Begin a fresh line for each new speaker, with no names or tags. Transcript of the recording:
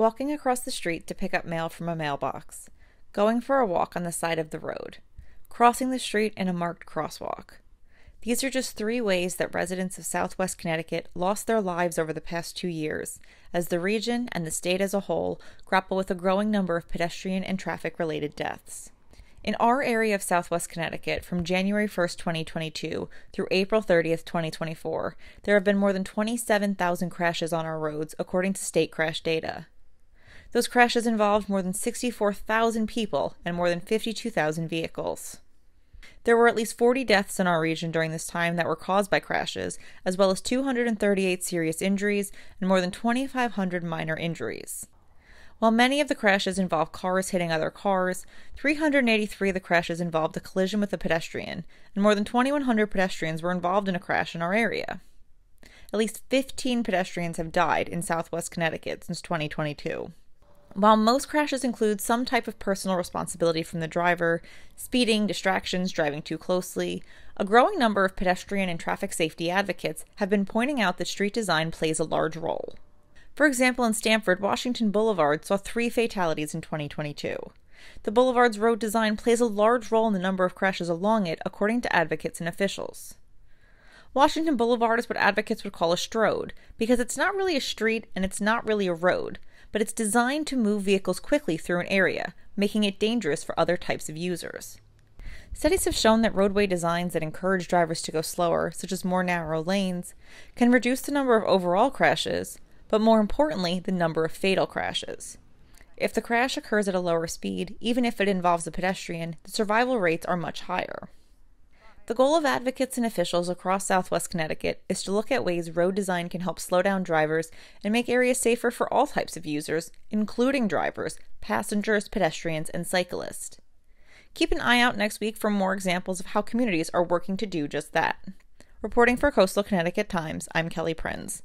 walking across the street to pick up mail from a mailbox, going for a walk on the side of the road, crossing the street in a marked crosswalk. These are just three ways that residents of southwest Connecticut lost their lives over the past two years, as the region and the state as a whole grapple with a growing number of pedestrian and traffic related deaths. In our area of southwest Connecticut, from January 1st, 2022 through April 30th, 2024, there have been more than 27,000 crashes on our roads, according to state crash data. Those crashes involved more than 64,000 people and more than 52,000 vehicles. There were at least 40 deaths in our region during this time that were caused by crashes, as well as 238 serious injuries and more than 2,500 minor injuries. While many of the crashes involved cars hitting other cars, 383 of the crashes involved a collision with a pedestrian, and more than 2,100 pedestrians were involved in a crash in our area. At least 15 pedestrians have died in southwest Connecticut since 2022. While most crashes include some type of personal responsibility from the driver, speeding, distractions, driving too closely, a growing number of pedestrian and traffic safety advocates have been pointing out that street design plays a large role. For example, in Stamford, Washington Boulevard saw three fatalities in 2022. The boulevard's road design plays a large role in the number of crashes along it, according to advocates and officials. Washington Boulevard is what advocates would call a stroad, because it's not really a street and it's not really a road, but it's designed to move vehicles quickly through an area, making it dangerous for other types of users. Studies have shown that roadway designs that encourage drivers to go slower, such as more narrow lanes, can reduce the number of overall crashes, but more importantly, the number of fatal crashes. If the crash occurs at a lower speed, even if it involves a pedestrian, the survival rates are much higher. The goal of advocates and officials across southwest Connecticut is to look at ways road design can help slow down drivers and make areas safer for all types of users, including drivers, passengers, pedestrians, and cyclists. Keep an eye out next week for more examples of how communities are working to do just that. Reporting for Coastal Connecticut Times, I'm Kelly Prinz.